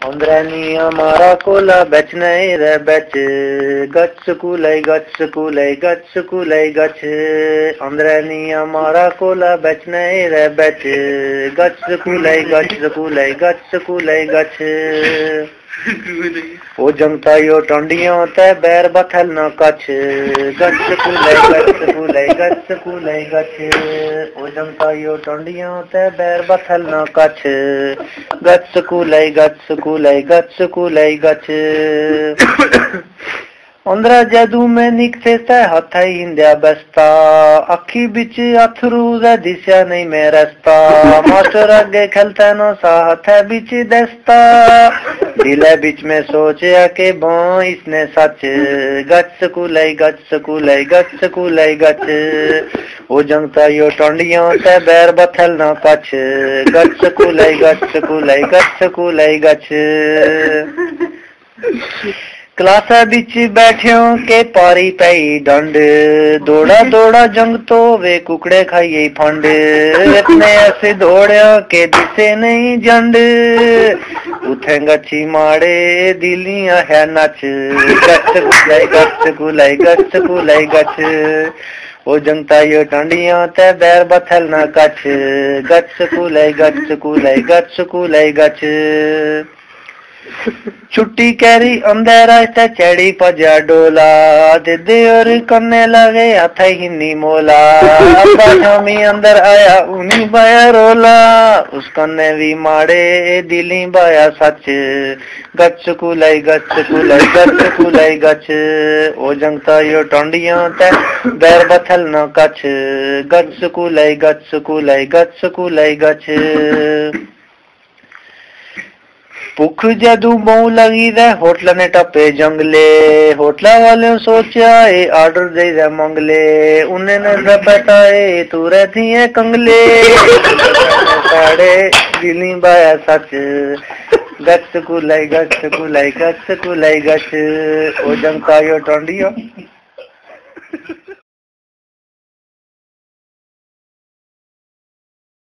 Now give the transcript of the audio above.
Andreni amara kola bech nahi re bech gach kulai gach kulai gach kulai gach Andreni amara kola bech nahi re bech gach kulai gach kulai gach kulai gach ओ जमता यो टोंडियों ते बैर bottle न कछ। गच फूले गच फूले गच फूले गच ओ जमता यो टोंडियों ते बैर बथल न कछ। गच कूले गच कूले गच कूले गच ਅੰਦਰਾ ਜਦੂ ਮੈਂ ਨਿਕਸੇਸੈ ਹੱਥੈ ਹਿੰਦਿਆ ਬਸਤਾ ਅੱਖੀ ਵਿੱਚ ਅਥਰੂ ਜ਼ੈ ਦਿਸਿਆ ਨਹੀਂ ਮੈਂ ਰਸਤਾ ਮਾਸਟਰ ਅੱਗੇ ਖਲਤਾ ਨੋ ਸਾ ਹੱਥੈ ਵਿੱਚ ਦਸਤਾ ਦਿਲੇ ਵਿੱਚ ਮੈਂ ਸੋਚਿਆ ਕਿ ਬੋਂ ਇਸਨੇ ਸੱਚ ਗੱਚ ਸਕੂਲੇ ਗੱਚ ਸਕੂਲੇ ਗੱਚ ਸਕੂਲੇ ਗੱਚ ਉਹ ਜੰਗਤਾ ਯੋ ਟੰਡੀਆਂ ਤੇ ਬੈਰ ਬਥਲ ਨਾ ਪਛ ਗੱਚ ਸਕੂਲੇ ਗੱਚ ਸਕੂਲੇ ਗੱਚ ਸਕੂਲੇ ਗੱਚ ਕਲਾਸਾਂ ਵਿੱਚ ਬੈਠਿਓ ਕੇ ਪਾਰੀ ਪਈ ਡੰਡ ਦੌੜਾ ਦੌੜਾ ਜੰਗ ਤੋਂ ਵੇ ਕੁਕੜੇ ਖਾਈਏ ਫੰਡ ਇਤਨੇ ਐਸੇ ਦੌੜਿਆ ਕੇ ਦਿਸੇ ਨਹੀਂ ਜੰਡ ਉਥੇ ਗੱਛੀ ਮਾੜੇ ਦਿਲੀਆਂ ਹੈ ਨੱਚ ਗੱਛ ਗੁਲਾਈ ਗੱਛ ਗੁਲਾਈ ਗੱਛ ਗੁਲਾਈ ਗੱਛ ਉਹ ਜੰਗਤਾ ਇਹ ਟੰਡੀਆਂ ਤੇ ਬੈਰ ਬਥਲ ਨਾ ਕੱਛ ਗੱਛ ਗੁਲਾਈ ਗੱਛ ਗੁਲਾਈ ਗੱਛ ਗੁਲਾਈ छुट्टी कैरी अंधेरा चढ़ी पजा डोला। दीदी और करने लगे हाथ हिन्नी मोला। अब्बा शामी अंदर आया उनी बाया रोला। उस कन्ने भी माड़े दिली बाया सच। गच कुलाई गच कुलाई गच कुलाई गच ओ जंगता यो टंडिया ते बैर बथल न कछ गच कुलाई गच कुलाई गच कुलाई गच भुख जदू मऊ लगी रे होटल ने टपे जंगले। होटला वाले सोचा ए ऑर्डर दे रे मंगले। उन्हें ने रपटाए तू रहती है कंगले। साड़े दिली बाया सच। ओ जंकायो टोंडियो।